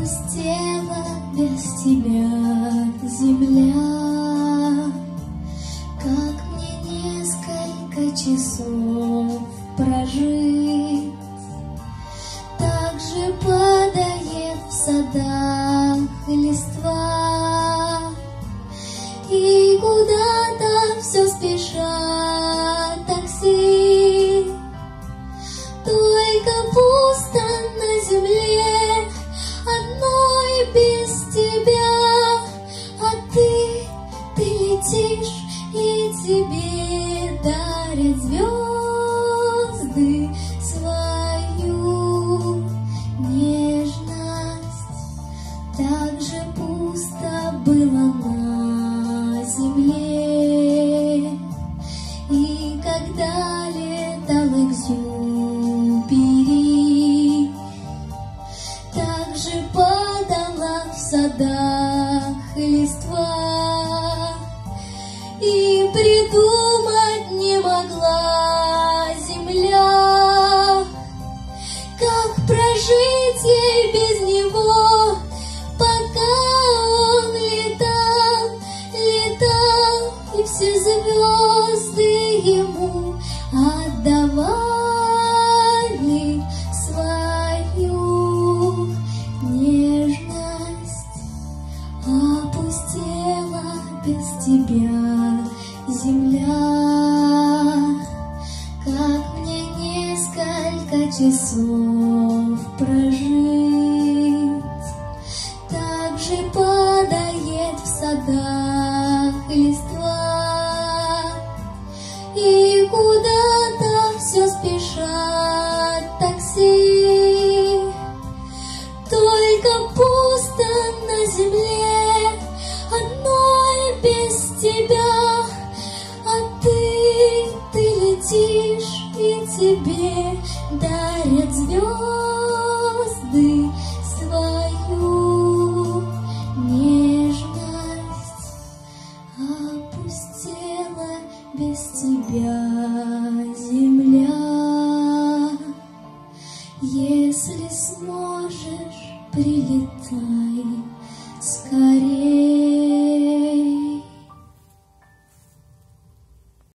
Опустела без тебя земля, Как мне несколько часов прожить, Так же падает в садах листва, И куда-то все спешат такси, Только пусто летишь, и тебе дарят звезды свою нежность. Так же пусто было на земле, И когда летал Экзюпери, Так же падала в садах листва, И придумать не могла земля, Как прожить ей без него, Пока он летал, летал, И все звезды ему отдавали свою нежность. Опустела без тебя земля, Как мне несколько часов прожить. Так же падает в садах листва, И куда-то все спешат такси. Только пусто на земле, тебя, а ты, ты летишь, и тебе дарят звезды свою нежность. Опустела без тебя земля, если сможешь, прилетай скорее.